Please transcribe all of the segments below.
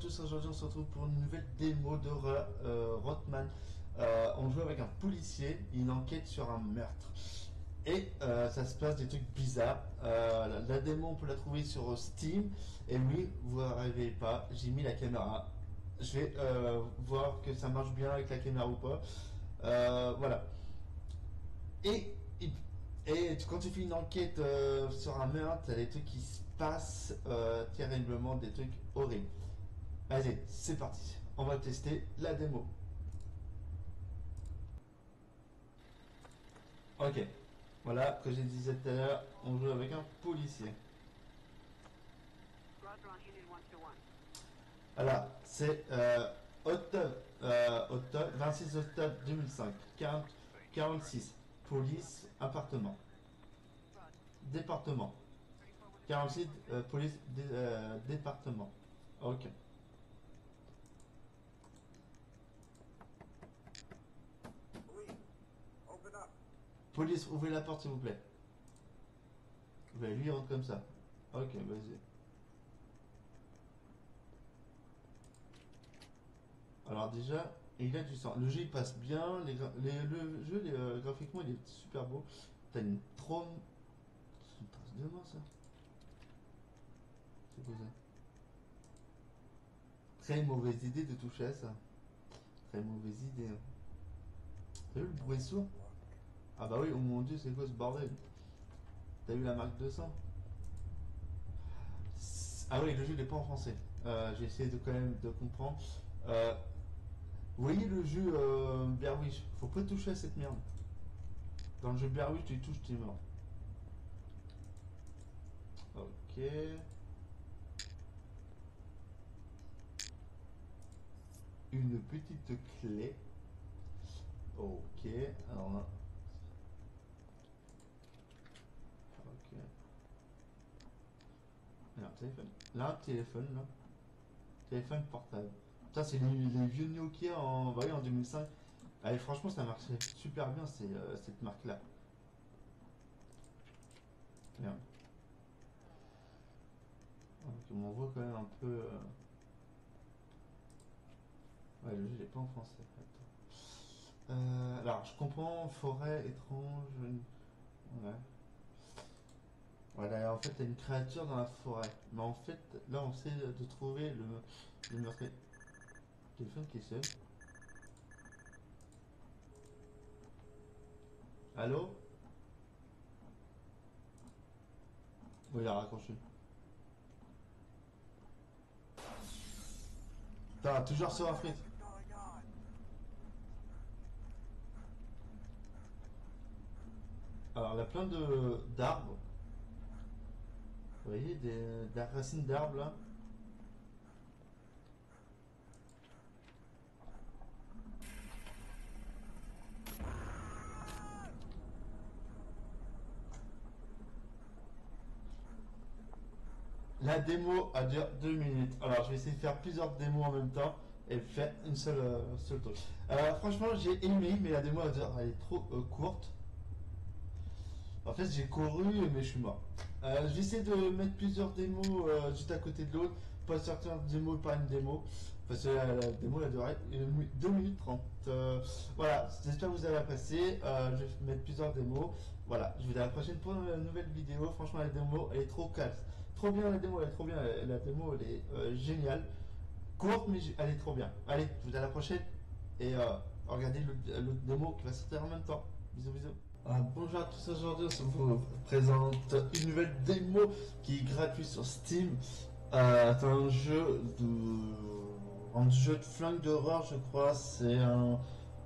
tous, aujourd'hui on se retrouve pour une nouvelle démo de euh, Rothman. Euh, on joue avec un policier, une enquête sur un meurtre. Et euh, ça se passe des trucs bizarres. Euh, la démo on peut la trouver sur Steam. Et oui, vous n'arrivez pas, j'ai mis la caméra. Je vais voir que ça marche bien avec la caméra ou pas. Voilà. Et, et, quand tu fais une enquête sur un meurtre, t'as des trucs qui se passent terriblement, des trucs horribles. Allez, c'est parti. On va tester la démo. Ok. Voilà, comme je disais tout à l'heure, on joue avec un policier. Roger on Union 121. Alors, c'est euh, euh, octobre, 26 octobre 2005, 40, 46, police, appartement, département, 46, euh, police, euh, département. Ok. Oui. Open up. Police, ouvrez la porte s'il vous plaît. Ben, lui il rentre comme ça. Ok, vas-y. Alors déjà, il a du sang. Le jeu il passe bien. Le jeu euh, graphiquement il est super beau. T'as une trône. C'est une trace de main ça? C'est quoi ça? Très mauvaise idée de toucher à ça. Très mauvaise idée. hein. T'as vu le bruit sourd? Ah bah oui, oh mon dieu, c'est quoi ce bordel? T'as vu la marque de sang? Ah oui, le jeu n'est pas en français. Euh, J'ai essayé de quand même de comprendre. Euh, vous voyez le jeu euh, Faut pas toucher à cette merde. Dans le jeu Blair tu touches, tu es mort. Ok. Une petite clé. Ok, alors là. Ok. Téléphone. Là, téléphone, là. Téléphone portable. Ça, c'est les, vieux Nokia en, voyez, en 2005. Allez, franchement, ça marchait super bien, c'est, euh, cette marque-là. On voit quand même un peu... euh, Ouais, le jeu il pas en français. Euh, alors, je comprends, forêt étrange. Ouais. Voilà, en fait, il y a une créature dans la forêt. Mais en fait, là, on essaie de trouver le, le meurtrier. Téléphone qui sonne. Allô? Oui, il a raccroché. Putain, toujours sur un frite. Alors, il y a plein de d'arbres. Vous voyez, des, racines d'arbres là. La démo a duré deux minutes. Alors, je vais essayer de faire plusieurs démos en même temps et faire une seule, euh, seule. Euh, franchement, j'ai aimé, mais la démo a duré- elle est trop euh, courte. En fait, j'ai couru, mais je suis mort. Euh, J'essaie de mettre plusieurs démos euh, juste à côté de l'autre, pas sortir une démo par une démo, parce que la, la démo elle a duré 2 minutes 30. Euh, voilà, j'espère que vous avez apprécié. Je vais mettre plusieurs démos. Voilà, je vous dis à la prochaine pour une nouvelle vidéo. Franchement, la démo elle est trop calme. Trop bien la démo, elle est trop bien. La, la démo elle est géniale. Courte, mais elle est trop bien. Allez, je vous dis à la prochaine et regardez l'autre démo qui va sortir en même temps. Bisous, bisous. Ah, bonjour à tous, aujourd'hui on vous présente une nouvelle démo qui est gratuite sur Steam. Euh, c'est un jeu de un jeu de flingue d'horreur je crois, c'est un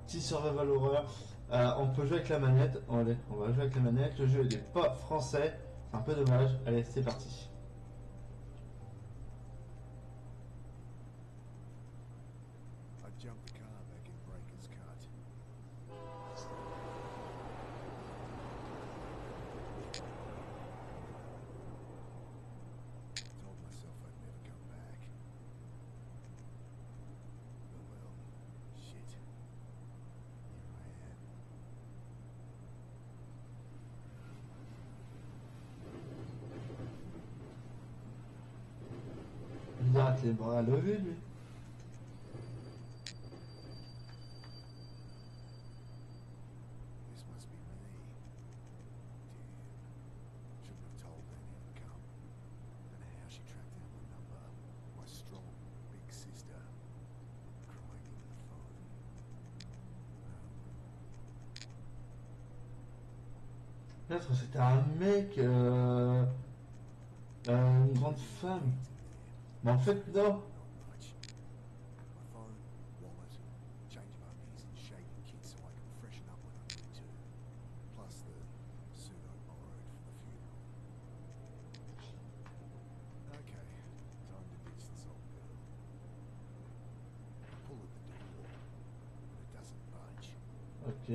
petit survival horror. Euh, on peut jouer avec la manette, allez, on va jouer avec la manette, le jeu n'est pas français, c'est un peu dommage, allez c'est parti. The phone. Peut-être c'était un mec, euh, euh, une grande femme. Mais en fait, non. Not much. My phone, wallet, change of undies and shaving kit so I can freshen up when I need to. Plus the suit I borrowed for the funeral. Okay, time to ditch this old girl. I pull at the door, but it doesn't budge. Ok.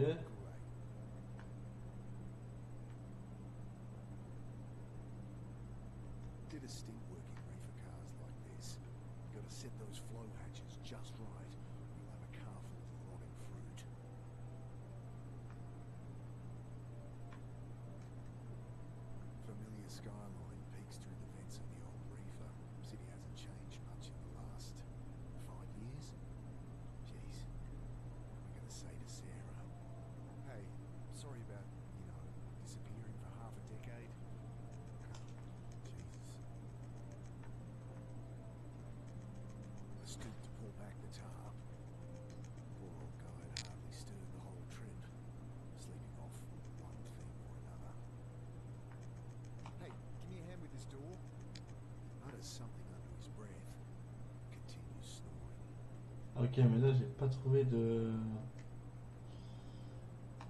Ok, mais là, j'ai pas trouvé de.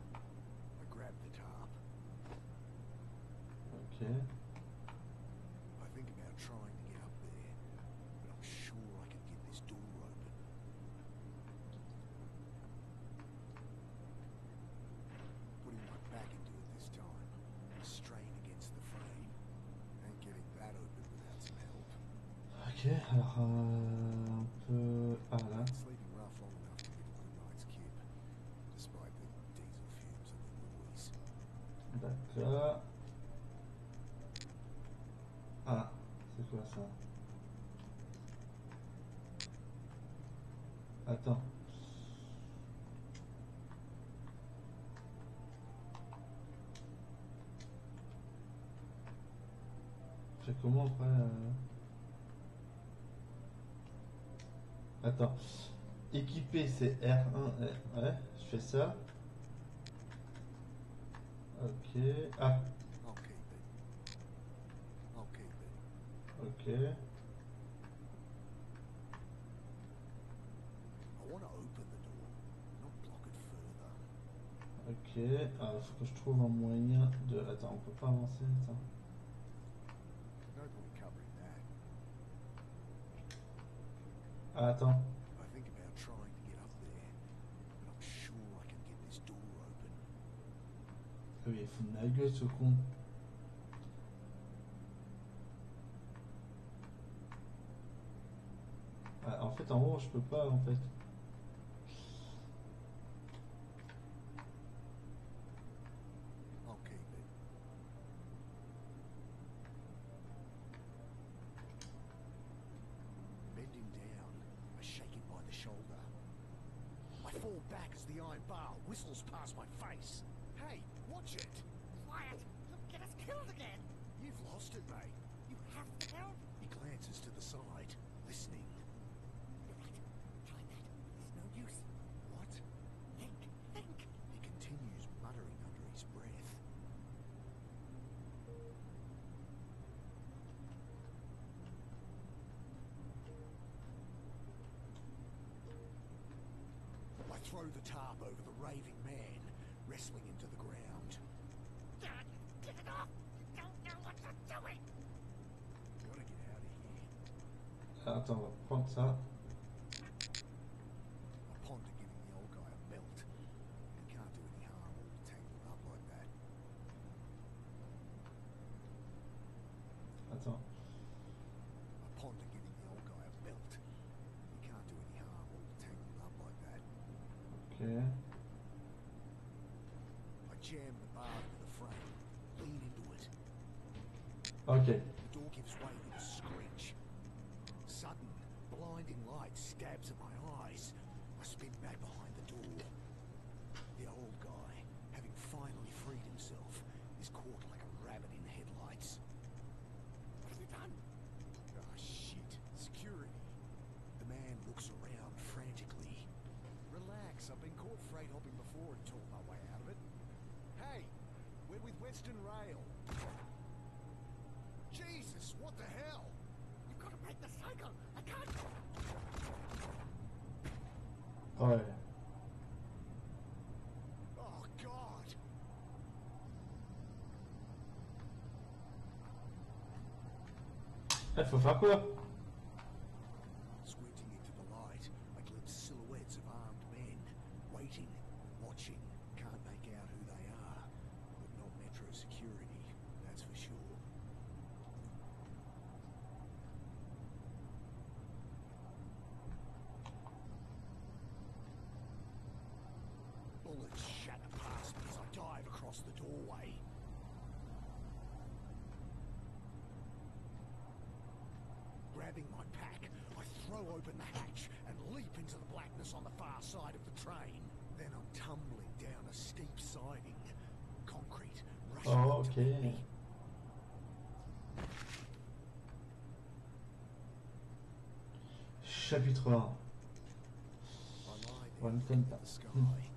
I grab the tarp. Ok. I think about trying to get up there, but I'm sure I can get this door open. Putting my back into it this time, a strain against the frame, and getting that open without some help. Ok, alors. euh, on peut. Ah là. Sleeping rough long enough to get a good night's kip, despite the diesel fumes and the noise. D'accord. Ah, c'est quoi ça? Attends. Fais comment après euh Attends. Équipé, c'est R1. euh, Ouais, je fais ça. Ok. Ah, ok. It further. Ok. Alors, faut que je trouve un moyen de. Attends, on peut pas avancer. Attends. No point covering that. Ah, attends. I think about trying to get up there, but I'm sure I can get this open. Ah Oui, il faut de la gueule ce con. Ah, en fait, en haut, je peux pas, en fait. Back as the iron bar whistles past my face. Hey, watch it! Quiet! You'll get us killed again! You've lost it, mate. You have to help! He glances to the side, listening. You're right. Try that. There's no use. What? Think, think. He continues muttering under his breath. I throw the tarp over the raving man, wrestling him to the ground. Dad, get it off! You don't know what you're doing! Gotta get out of here. Ah, Attends, on va prendre ça. I ponder giving the old guy a belt. He can't do any harm all tangled up like that. Attends. I ponder giving the old guy a belt. He can't do any harm all tangled up like that. Ok. I jam the bar into the frame, lean into it. The door gives way with a screech. Sudden, blinding light stabs at my eyes. I spin back behind the door. The old guy, having finally freed himself, is caught like a rabbit in headlights. What have you done? Ah, shit. Security. The man looks around frantically. Relax, I've been caught freight hopping before and talked my way out of it. Hey, we're with Western Rail. Jesus, what the hell? You've got to break the cycle. I can't. Ouais. Oh, God. Il faut faire One thing that.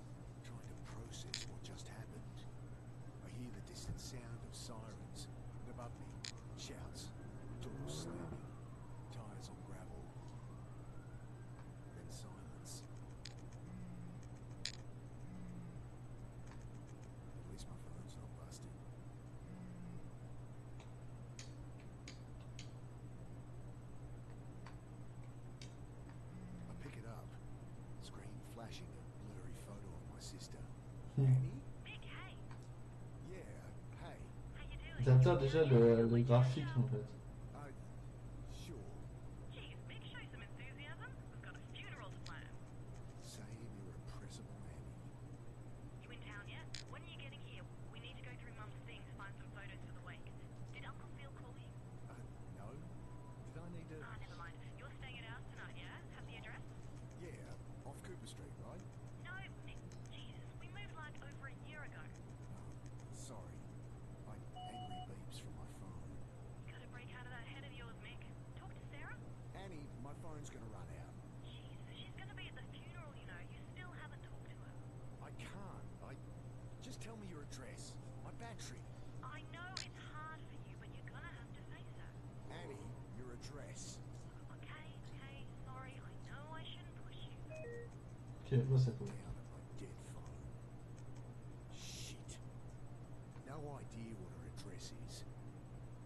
J'adore déjà le, le graphique en fait. Ok, bon c'est cool. Down at my. Shit. No idea what her address is.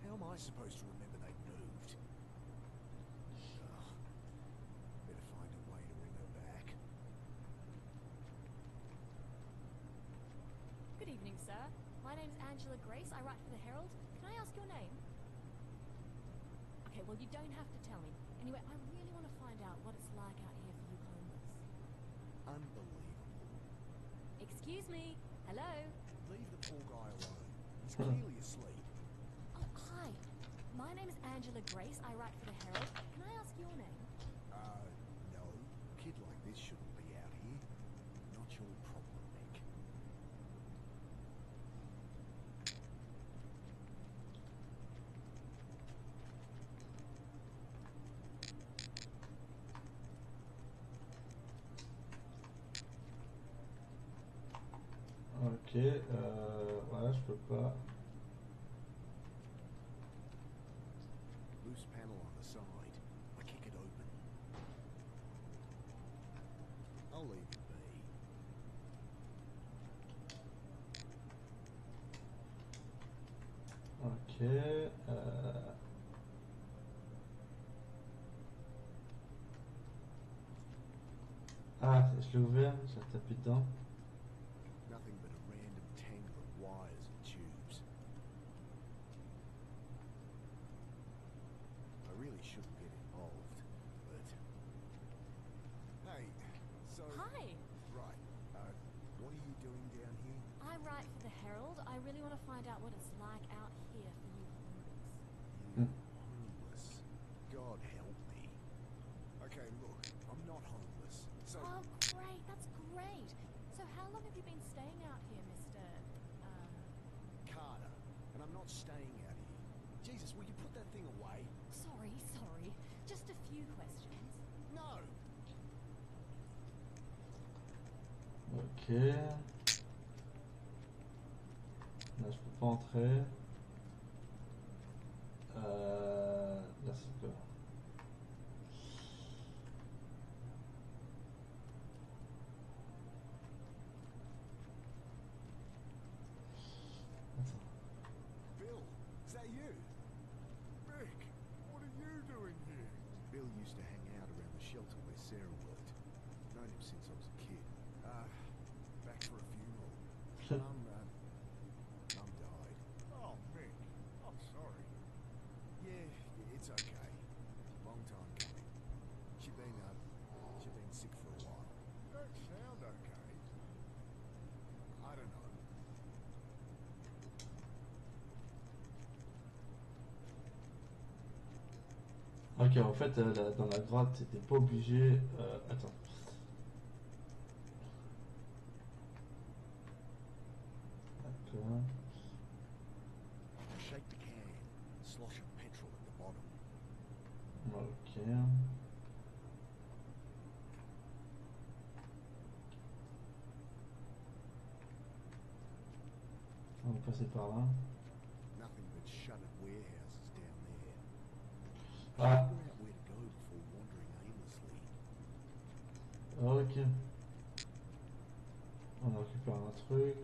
How am I supposed to remember they'd moved? Ugh. Better find a way to ring her back. Good evening, sir. My name's Angela Grace. I write for the Herald. Can I ask your name? Okay, well, you don't have to tell me. Anyway, I really want to find out what it's like out here for you homeless. Unbelievable. Excuse me. Hello? Leave the poor guy alone. He's hmm. clearly asleep. Oh, hi. My name is Angela Grace. I write for the Herald. Can I ask your name? Ok, euh, voilà, je peux pas. Loose panel on the side. I kick it open. I'll leave it be. Ok. Euh... Ah, je l'ai ouvert, j'ai tapé dedans. Nothing but a random tangle of wires and tubes. I really shouldn't get involved, but. Hey, so. Hi. Right. Uh, what are you doing down here? I write for the Herald. I really want to find out what it's like out here for you homeless. You Hmm. homeless. God help me. Okay, look, I'm So, Oh, great. That's great. So how long have you been staying out here, Mr. Um, Carter, and I'm not staying out here. Jesus, will you put that thing away? sorry, sorry. Just a few questions. No! Là, je peux pas entrer. Euh, là, c'est quoi Attends. Bill, is that you? Rick, what are you doing here? Bill used to hang out around the shelter where Sarah worked. Known him since I was a kid. Uh, back for a funeral. Mum, uh, Mum died. Oh, Rick, I'm sorry. Yeah, it's okay. Long time coming. She'd been, uh, she'd been sick for a while. Don't sound okay. I don't know. Ok, en fait, euh, dans la grotte, t'étais pas obligé. euh, attends.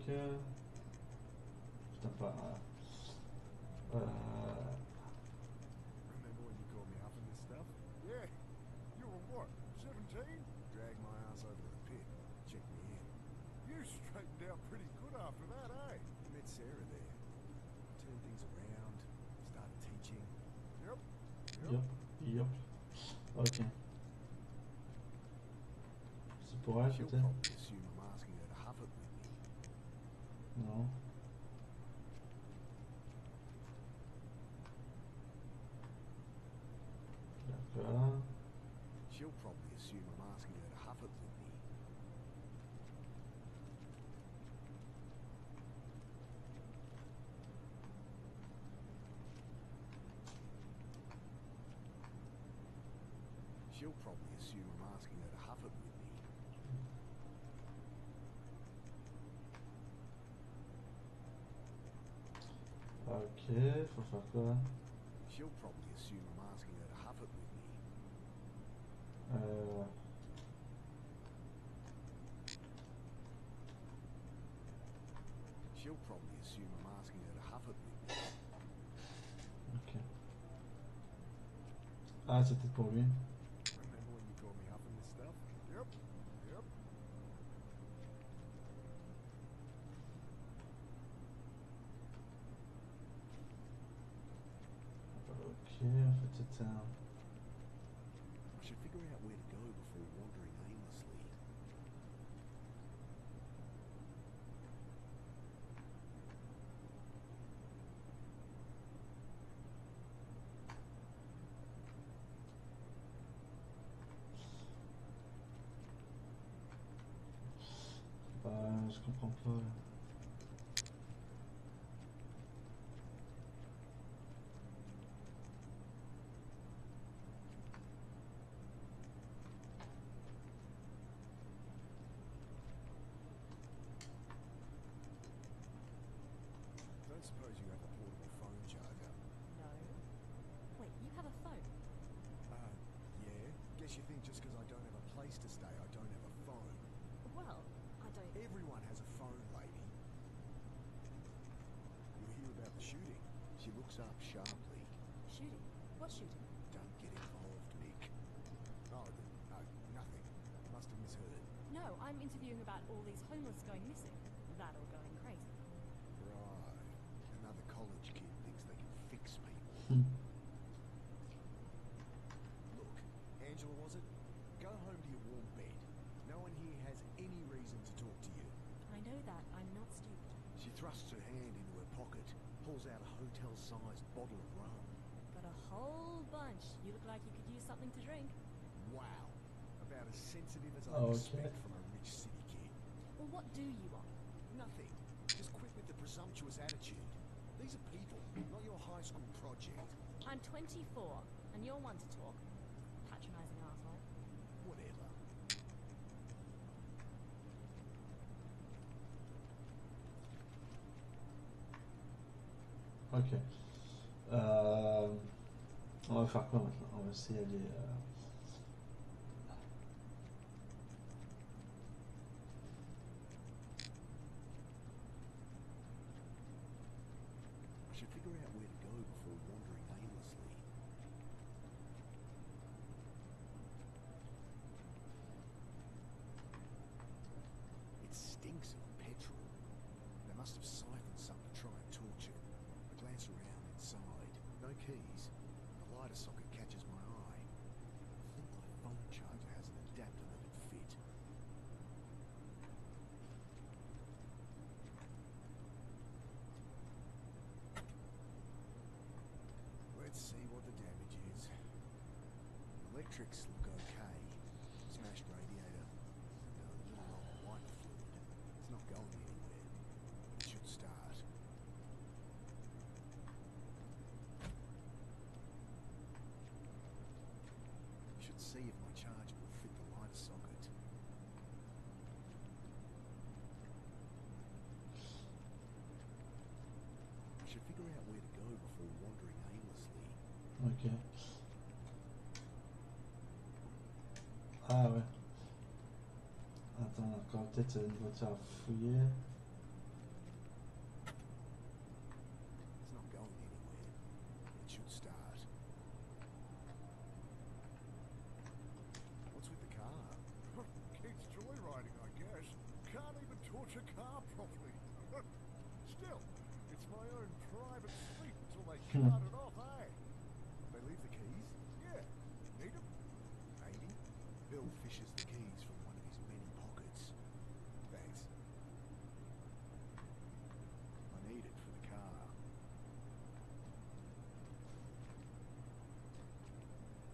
Truc. Putain, pas. Euh... Remember when you called me up in this stuff? Yeah. You were what, 17? Dragged my ass over the pit. Checked me in. You straightened out pretty good after that, eh? Met Sarah there. Turned things around. Started teaching. Yep. Yep, yep. Ok. C'est pour She'll probably assume I'm asking her to huff it with me. She'll probably assume I'm asking her to huff it with me. She'll probably assume I'm asking her to huff it with me. Ok, faut faire She'll probably assume I'm asking her to have it with me. euh... She'll probably assume I'm asking her to huff it with me. Ok. Ah, c'était pour lui. Remember when you called me up in this stuff? Yep. Yep. Ok, en fait c'était un... I should figure out where to go before wandering aimlessly. Bah, je comprends pas. Don't suppose you have a portable phone charger? No. Wait, you have a phone? Uh, yeah. Guess you think just because I don't have a place to stay, I don't have a phone. Well, I don't. Everyone has a phone, lady. You hear about the shooting? She sharply. Shooting? What shooting? Don't get involved, Nick. Oh, no, nothing. Must have misheard. No, I'm interviewing about all these homeless going missing. That or going crazy. Right. Another college kid thinks they can fix people. Hmm. Look, Angela, was it? Go home to your warm bed. No one here has any reason to talk to you. I know that. I'm not stupid. She thrusts her hand into her pocket, pulls out a hotel-sized bottle of rum. Got a whole bunch. You look like you could use something to drink. Wow. about as sensitive as I Oh, expect okay. from a rich city kid. Well, what do you want? Nothing. Just quit with the presumptuous attitude. These are people, not your high school project. I'm 24, and you're one to talk. Patronizing asshole. Whatever. Ok. Euh, on va faire quoi maintenant On va essayer d'aller. euh, I should figure out where to go before wandering aimlessly. It stinks of petrol. They must have siphoned some to try and torch it. I glance around inside. No keys. The lighter socket catches my eye. I think my phone charger has an adapter that'd fit. Let's see what the damage is. Electrics look okay. Smashed radiator. And a little old wiper fluid. It's not going anywhere. But it should start. Should if will fit the lighter socket. I should figure out where to go before wandering aimlessly. Ok. Ah ouais. Attends, encore peut-être une voiture à fouiller. It's not going anywhere. It should start. What's with the car? Keeps joyriding, I guess. Can't even torch a car properly. Still, it's my own private fleet until they Hmm. cut it off, eh? They leave the keys? Yeah. Need 'em? Maybe. Bill fishes the keys from one of his many pockets. Thanks. I need it for the car.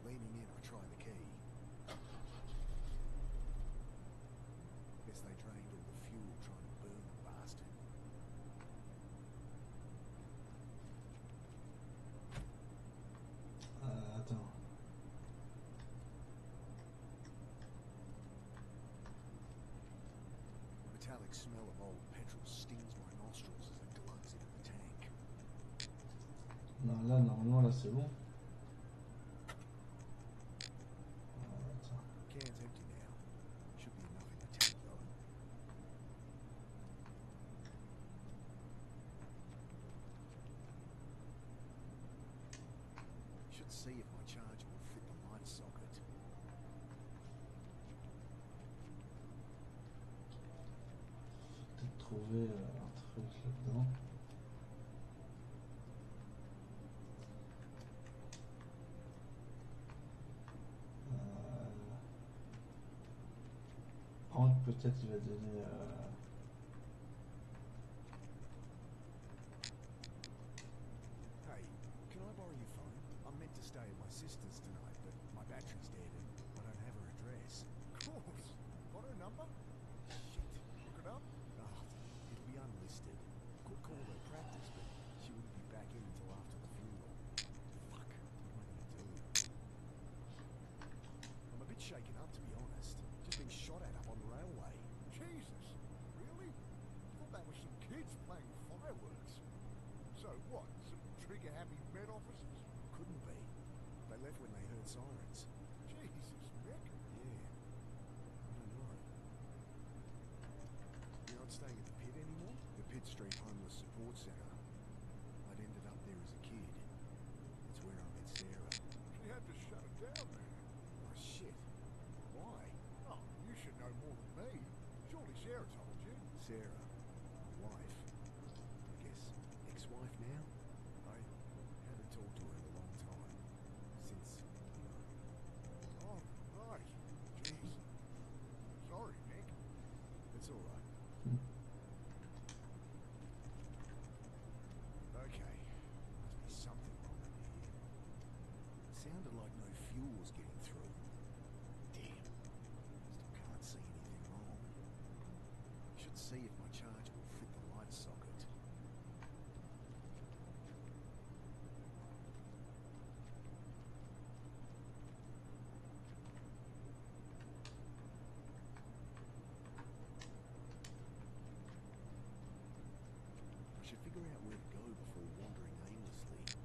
Leaning in, I try the key. Guess they drained all the fuel trying to burn the bastard. Euh, attends. Metallic smell of old petrol stings my nostrils as it glugs into the tank. Non, là, normalement, là, c'est bon. Euh, attends. Can's empty trouver euh, un truc là-dedans. Euh... Peut-être il va donner. euh, to be honest. Just been shot at up on the railway. Jesus. Really? Thought that was some kids playing fireworks. So what? Some trigger-happy Met officers? Couldn't be. They left when they heard sirens. Jesus, Nick. Yeah. I don't know. You're not staying at the pit anymore? The Pitt Street Homeless Support Centre. I'd ended up there as a kid. It's where I met Sarah. She had to shut it down, man. Oh, shit. Why? Oh, you should know more than me. Surely Sarah told you. Sarah, my wife. I guess ex-wife now? I haven't talked to her in a long time. Since, you know, Oh, right. Jeez. Sorry, Nick. it's all right. Hmm. Okay, must be something wrong in here. Sounded like no fuel was getting through. Damn, should see if my charger will fit the light socket. I should figure out where to go before wandering aimlessly.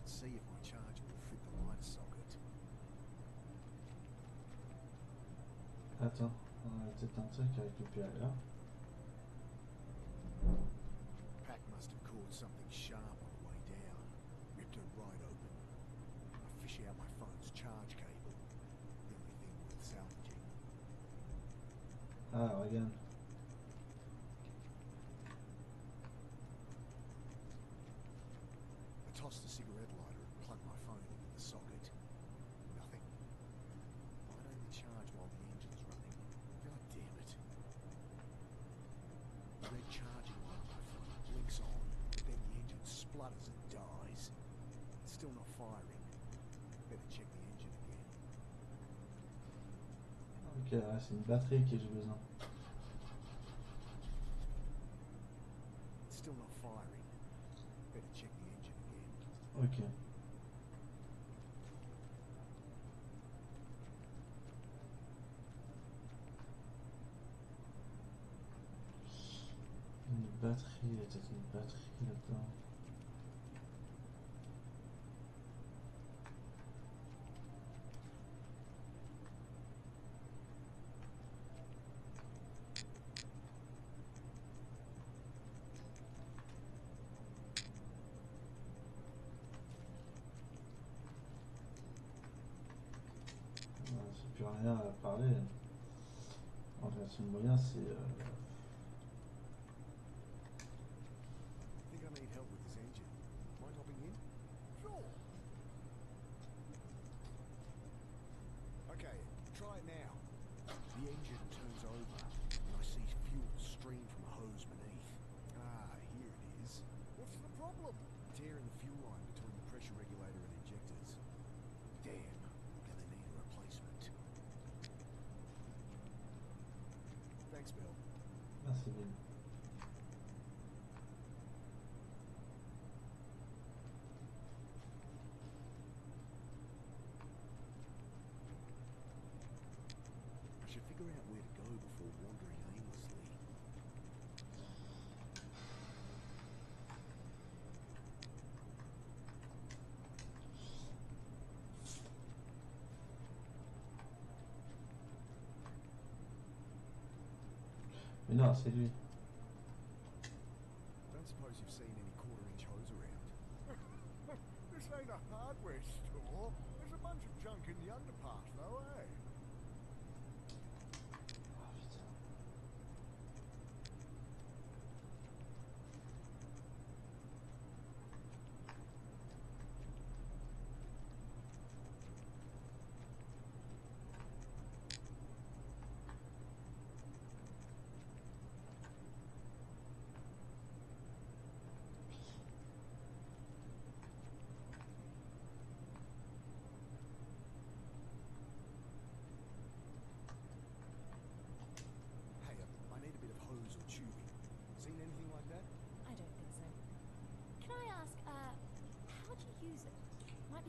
Should see if my charger will fit the light socket. Attends, on a peut-être un truc à récupérer là. Pack must have caught something sharp on the way down. Ripped it right open. I fish out my phone's charge cable. The only thing worth salvaging. Ah, regarde. I tossed the cigarette engine splutters and dies. It's still not firing. Better check the engine again. Ok, c'est une batterie que j'ai besoin. It's still not firing. Better check the engine again. Ok. Une batterie, il y a peut-être une batterie là-dedans. Ouais, C'est plus rien à parler. En fait, le moyen, c'est. euh, Think I need help with this engine. Mind hopping in? Sure. Okay, try it now. The engine turns over, and I see fuel stream from a hose beneath. Ah, here it is. What's the problem? Tear in the fuel line between the pressure regulator Thanks, Bill. Ah, c'est bien. Mais non, c'est lui.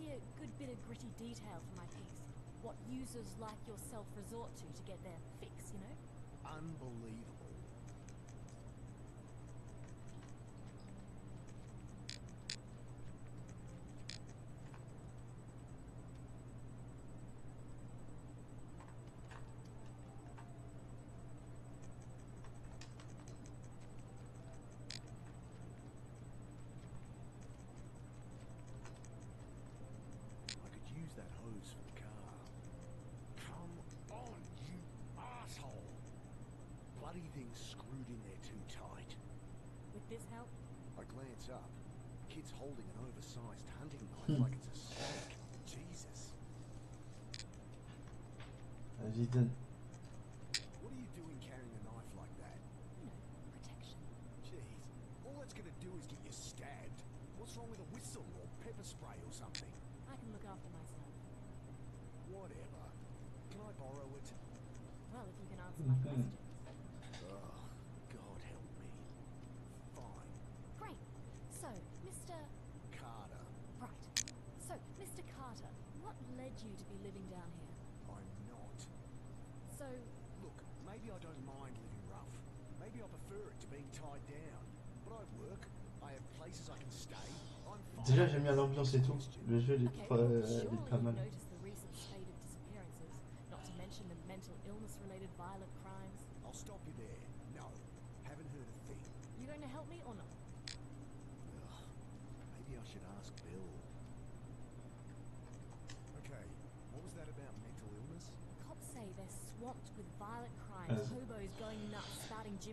Be a good bit of gritty detail for my piece. What users like yourself resort to to get their fix, you know? Unbelievable. that hose for the car. Come on, you asshole! Bloody thing's screwed in there too tight. With this help? I glance up. Kid's holding an oversized hunting knife like it's a snake. Jesus. I didn't. answer my question. Oh, God help me. Fine. Great. So, Mr. Carter. Right. So, Mr. Carter, what led you to be living down here? I'm not. So. Look, maybe I don't mind living rough. Maybe I prefer it to being tied down. But I work. I have places I can stay. I'm fine. Déjà, j'aime bien l'ambiance et tout. Le jeu, est, pas, mal.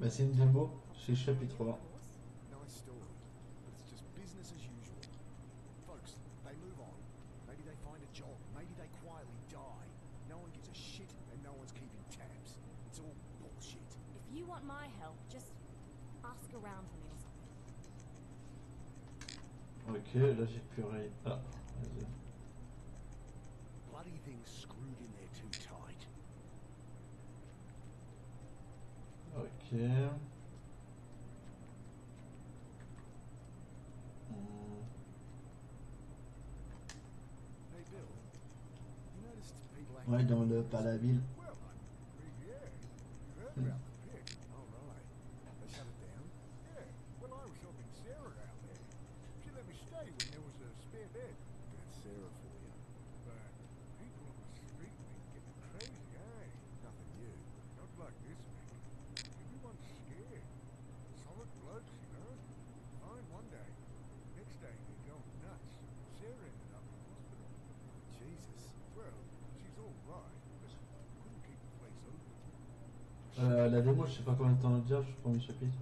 Bah, c'est une démo, c'est chapitre 1. Ok, là j'ai plus rien. Ah. Pierre. Ouais, dans le, par la ville. je sais pas combien de temps le dire, je suis premier chapitre.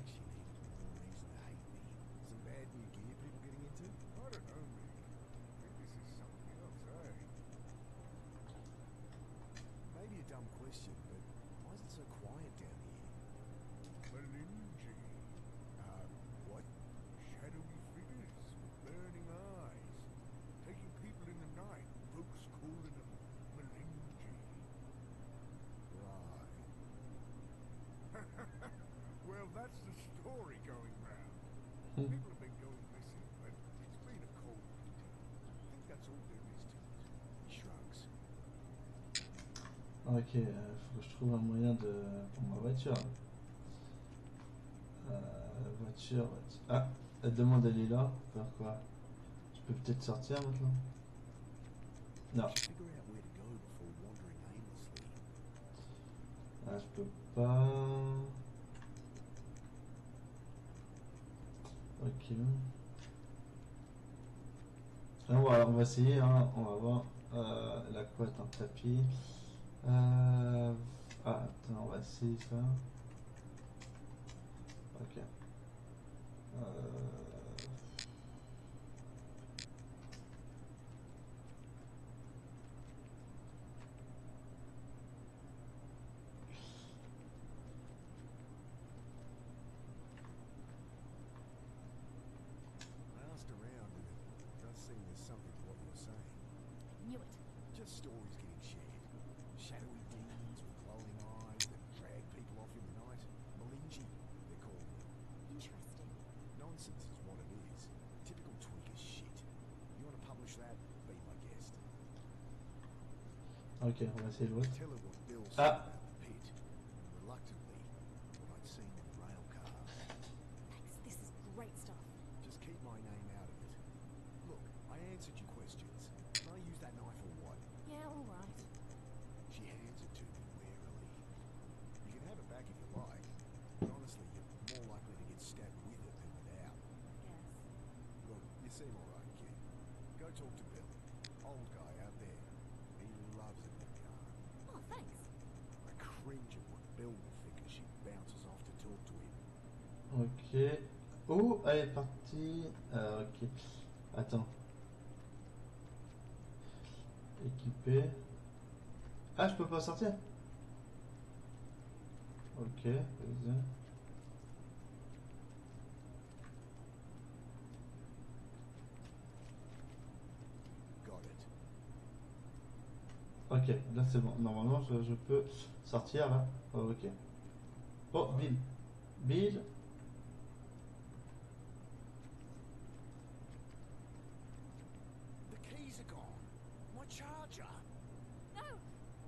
That's the story going round. Hmm. People have been going missing, but it's been a cold winter. I think that's all there is to it. He shrugs. Ah, ok, euh, faut que je trouve un moyen de. pour ma euh, voiture. Voiture. Ah, la demande elle est là. Faire quoi? Je peux peut-être sortir maintenant? Non. Ah, je peux pas. Ok. Ah alors, voilà, on va essayer, hein. on va voir euh, la couette en tapis. Euh... Ah, attends, on va essayer ça. Ok. Euh... Ok, on va essayer l'autre. Ah Ok. Oh, elle est partie. Euh, ok. Attends. Équipé. Ah, je peux pas sortir Ok, vas-y. Ok, là c'est bon. Normalement, je, je peux sortir là. Oh, ok. Oh, Bill. Bill. The keys are gone. My charger. No!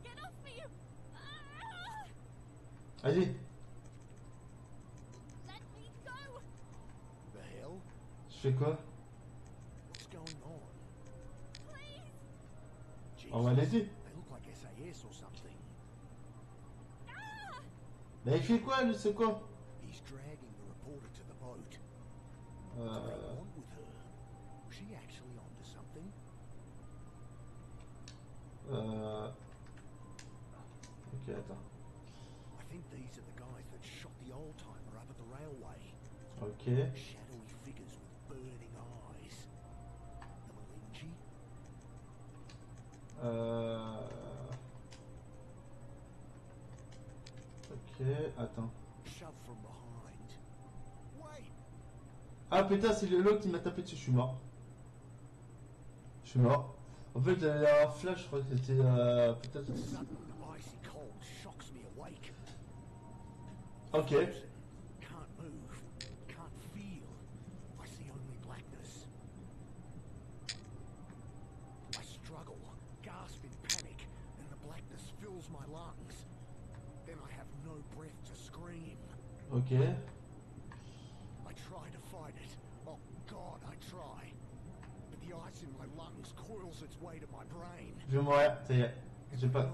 Get off me! you- Ah! Vas-y. Let me go! The hell? Je fais quoi? What's going on? Va l'aider. They look like SAS or something. Ah! Bah, il fait quoi lui C'est quoi Was she actually onto something? euh... Ok, attends. I think these are the guys that shot the old timer up at the railway. Ok. Shadowy figures with burning eyes. The Malinji? Euh... Ok, attends. Ah putain, c'est le qui m'a tapé dessus, je suis mort. Je suis mort. En fait, j'avais un flash, je crois que c'était euh, peut-être... Ok. Gasp. I try to fight it. Oh God, I try. But the ice in my lungs coils its way to my brain. Je vais mourir, ça y est. J'ai pas...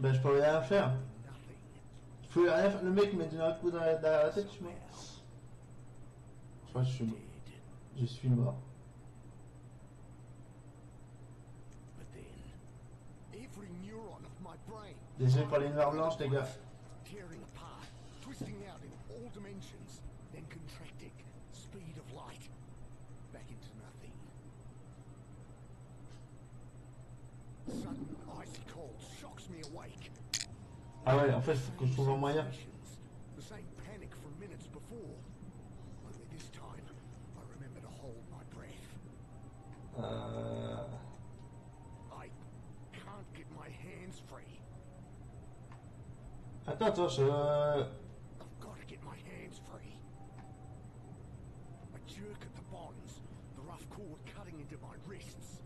Bah, je peux rien faire. Je peux rien faire. Le mec m'a donné un coup dans la, tête, je suis mort. Je crois que je suis mort. Je suis mort. Désolé pour les noires blanches, les gars. Sudden icy cold shocks me awake. Ah ouais, en fait, faut je trouve un moyen. The same panic from minutes before. Only this time, I remember to hold my breath. I can't get my hands free. Attends, attends, je... I've got to get my hands free. I jerk at the bonds, the rough cord cutting into my wrists.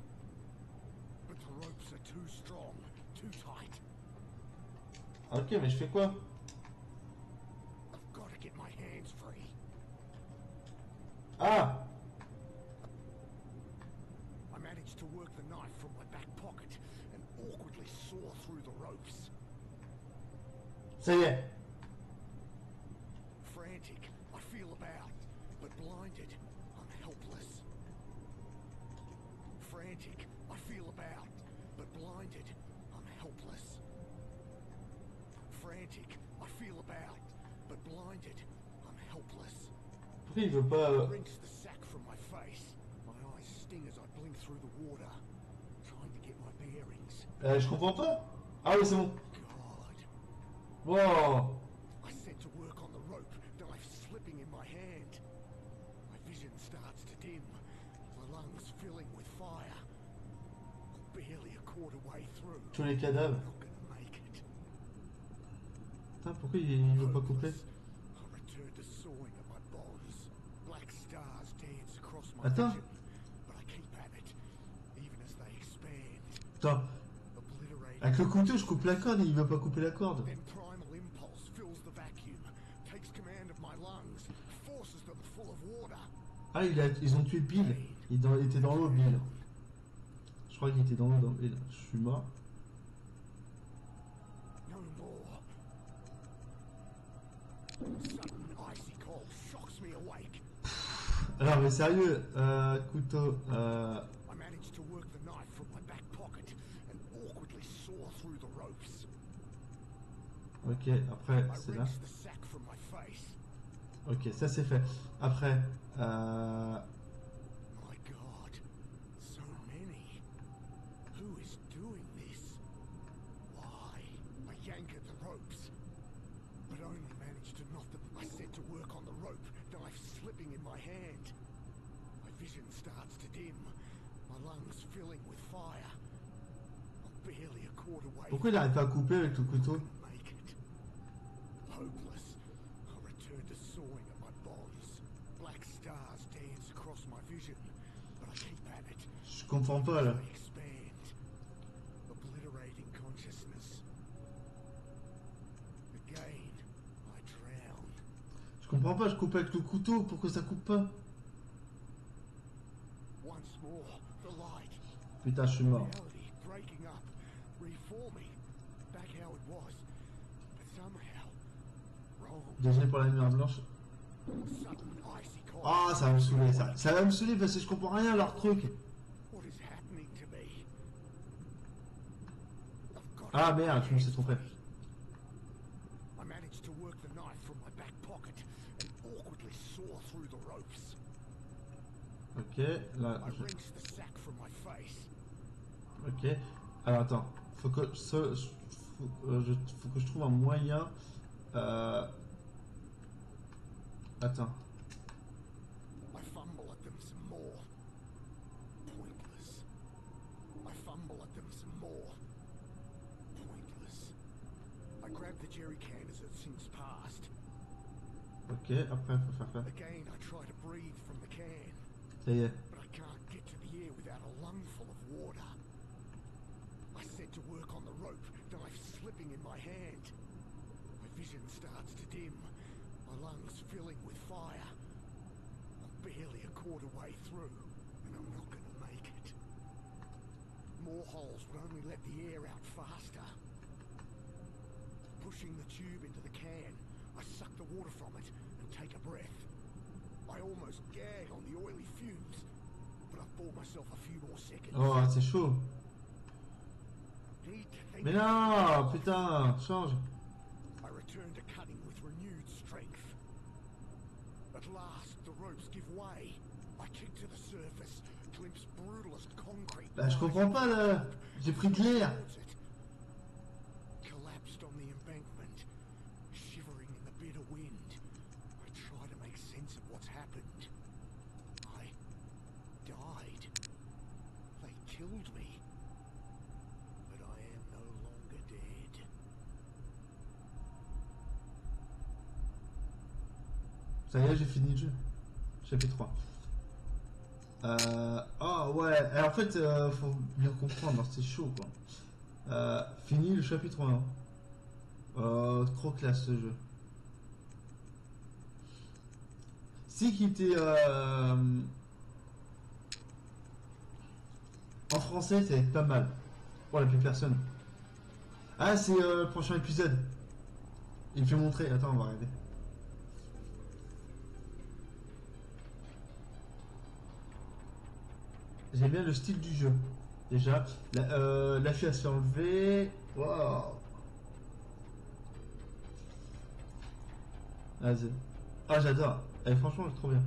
But the ropes are too strong, too tight. Ok, mais je fais quoi I've got to get my hands free. Ah to work the knife from my back pocket and awkwardly saw through the ropes. Y est. Frantic, I feel about, but blinded, I'm helpless. Frantic, I feel about, but blinded, I'm helpless. Frantic, I feel about, but blinded, I'm helpless. Pourquoi il veut pas... euh, Rinse the sack from my face. My eyes sting as I blink through the water, trying to get my bearings. euh, je comprends pas. Ah oui, c'est bon. God. Wow. I set to work on the rope, knife slipping in my hand. My vision starts to dim, my lungs filling with fire. Barely a quarter way through. Tous les cadavres. At it, even as they expand, Putain, avec le couteau, je coupe la corde et il veut pas couper la corde. Ah, il ils ont tué Bill. Il, il était dans l'eau, Bill. Je crois qu'il était dans l'eau. Je suis mort. No more. Sudden icy cold shocks awake. Alors, mais sérieux, euh, couteau, euh, ok, après, c'est là. Ok, ça c'est fait. Après, euh, My God, so many. Who is doing this? Why? I yank at the ropes, but only managed to knot them. I set to work on the rope, knife slipping in my hand. My vision starts to dim, my lungs filling with fire. I'm barely a quarter way. Pourquoi il n'arrive pas à couper avec le couteau? gonna make it. Hopeless. I return to sawing at my bonds. Black stars dance across my vision, but I keep at it. Je comprends pas là. They expand, obliterating consciousness. Again, I drown. Je comprends pas, je coupe avec le couteau, pourquoi ça coupe pas Once more, the light. Putain, je suis mort. Désolé pour la lumière blanche. Ah, ça va me saouler ça. Ça va me saouler parce que je comprends rien à leur truc. Ah merde, je me suis trompé. Managed to ok. Alors attends, faut que, ce, je- faut, euh, je- faut que je trouve un moyen. Euh... Attends. I fumble at them some more. Pointless. I fumble at them some more. Pointless. I grab the jerry can as it sinks past. Ok, après faut faire quoi Again, I try to breathe from the can. Ça y est. rope, knife slipping in my hand. My vision starts to dim, my lungs filling with fire. I'm barely a quarter way through, and I'm not to make it. More holes would only let the air out faster. Pushing the tube into the can, I suck the water from it and take a breath. I almost gag on the oily fumes, but I've bought myself a few more seconds. Oh, c'est chaud. Mais non, putain, change. I return to cutting with renewed strength. At last, the ropes give way. I kick to the surface, glimpse brutalist concrete. Bah, je comprends pas là. J'ai pris de l'air. towards it. Collapsed on the embankment, shivering in the bitter wind. I try to make sense of what's happened. I died. They killed me. But I am no longer dead. Ça y est, j'ai fini le jeu. Chapitre 3. Euh... Oh ouais, Alors, en fait, euh, faut bien comprendre, c'est chaud quoi. Euh, fini le chapitre 1. Euh, trop classe ce jeu. Si qui était euh, en français, ça va être pas mal. Pour la plus personne. Ah, c'est euh, le prochain épisode. Il me fait montrer. Attends, on va regarder. J'aime bien le style du jeu. Déjà, la, euh, la fille a se enlever. Waouh. Vas-y. Ah, j'adore. Eh, franchement, c'est trop bien.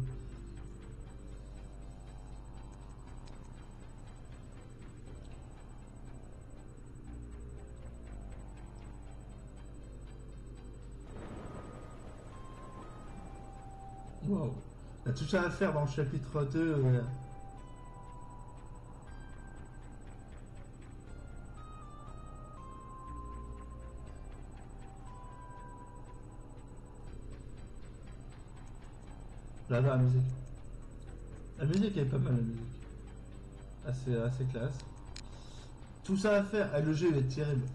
Waouh. Il y a tout ça à faire dans le chapitre 2. euh. La musique? La musique est pas mal, la musique. Assez, assez classe. Tout ça à faire. Ah, le jeu il est terrible.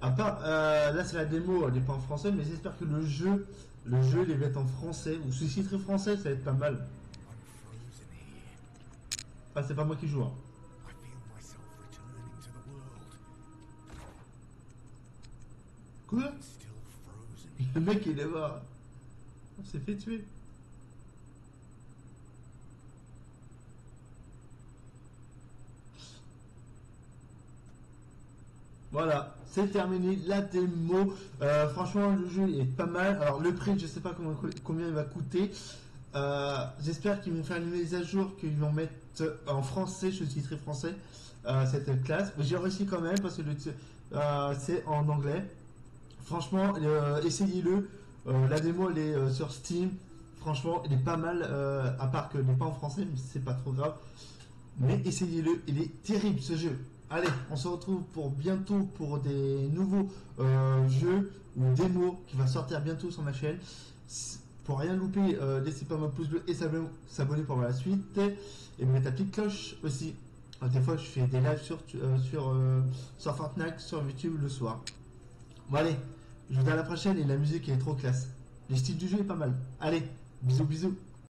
À part, euh, là c'est la démo, elle n'est pas en français, mais j'espère que le jeu, le jeu il va être en français ou sous-titré français, ça va être pas mal. Ah, c'est pas moi qui joue. hein. Quoi? Le mec il est mort. On s'est fait tuer. Voilà, c'est terminé la démo. Euh, franchement, le jeu est pas mal. Alors, le prix, je sais pas combien, combien il va coûter. Euh, J'espère qu'ils vont faire une mise à jour, qu'ils vont mettre en français, je suis très français, euh, cette classe. Mais J'ai réussi quand même parce que c'est en anglais. Franchement, essayez-le. La démo, elle est sur Steam. Franchement, elle est pas mal, à part qu'elle n'est pas en français, mais c'est pas trop grave. Mais essayez-le, il est terrible ce jeu. Allez, on se retrouve pour bientôt pour des nouveaux euh, jeux ou démos qui va sortir bientôt sur ma chaîne. Pour rien louper, euh, laissez pas un pouce bleu et s'abonner pour voir la suite. Et mettre la petite cloche aussi. Euh, Des fois, je fais des lives sur, sur, sur Fortnite, sur YouTube le soir. Bon, allez, je vous dis à la prochaine et la musique est trop classe. Le style du jeu est pas mal. Allez, bisous, bisous.